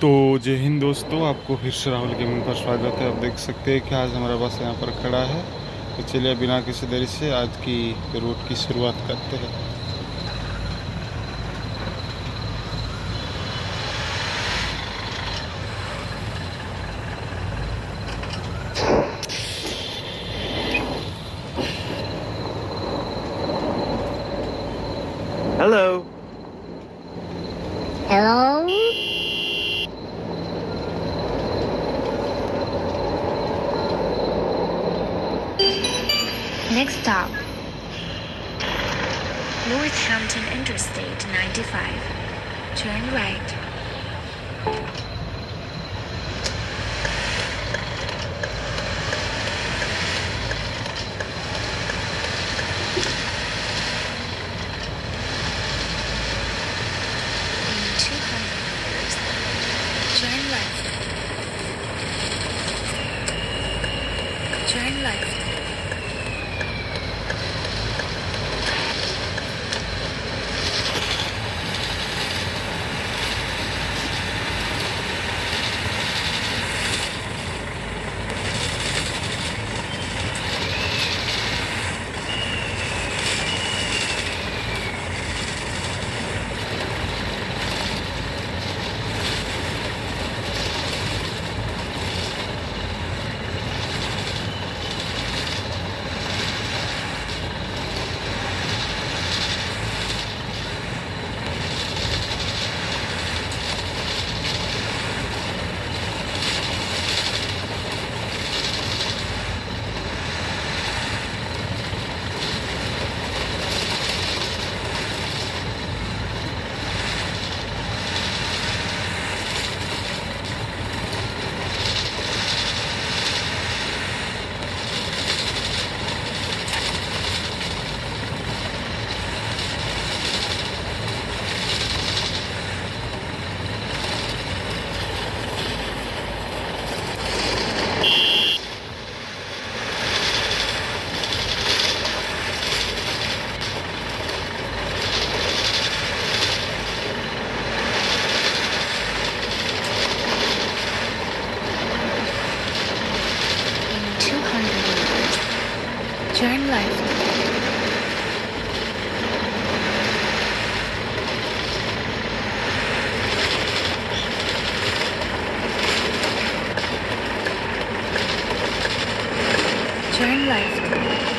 तो जय हिंद दोस्तों, आपको फिर से राहुल गेमिंग पर स्वागत है। आप देख सकते हैं कि आज हमारा बस यहाँ पर खड़ा है। तो चलिए, बिना किसी देरी से आज की रूट की शुरुआत करते हैं। Next stop, Northampton Interstate 95. Turn right. 200 meters, turn left. Turn left. In 200 meters, turn left. Turn left.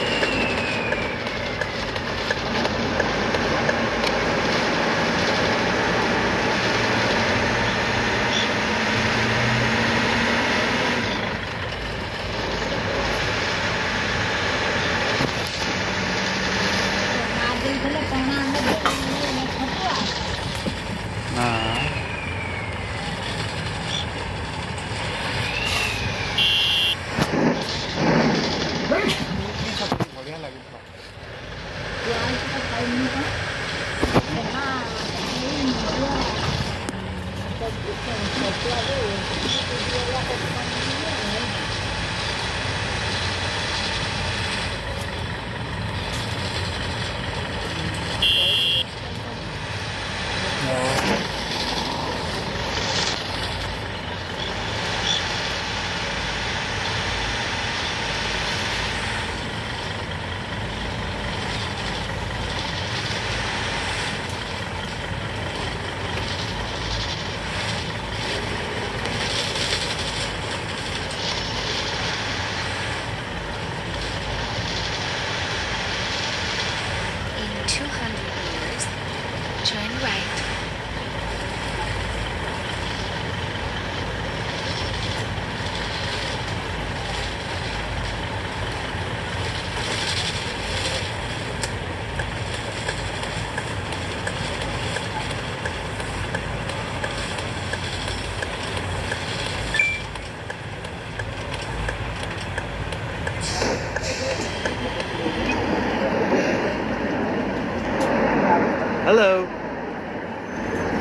Hello.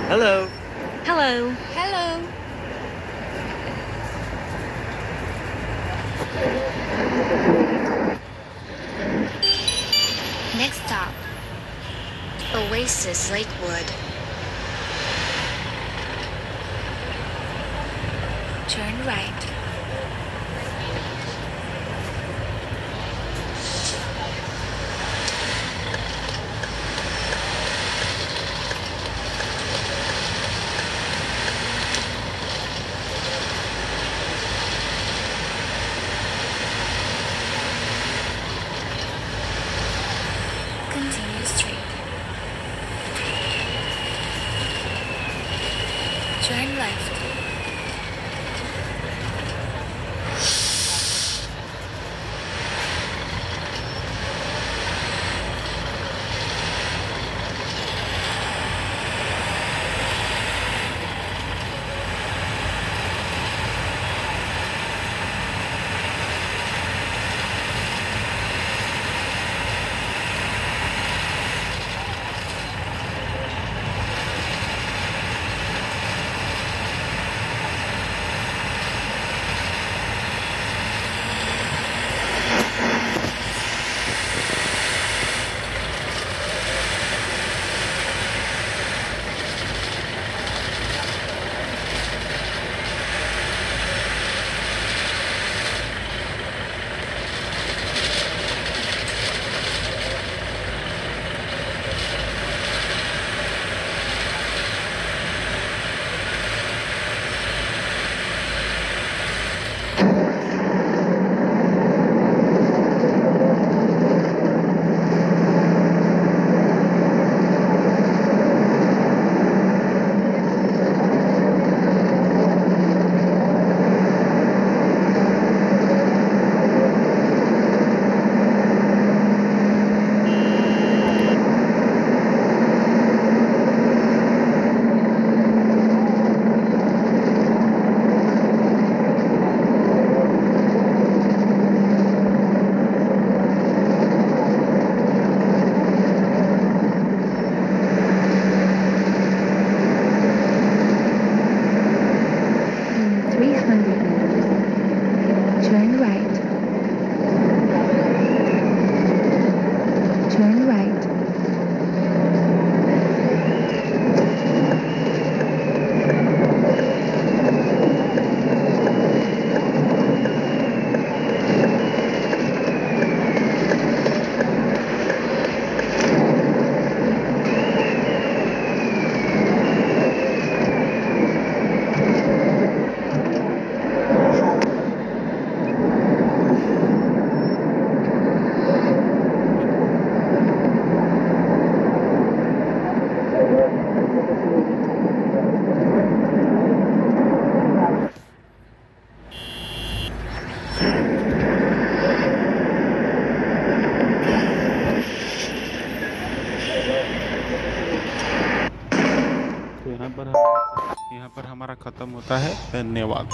Hello. Hello. Hello. Next stop, Oasis Lakewood. Turn right. Turn left. तो यहाँ पर यहाँ पर हमारा ख़त्म होता है। धन्यवाद।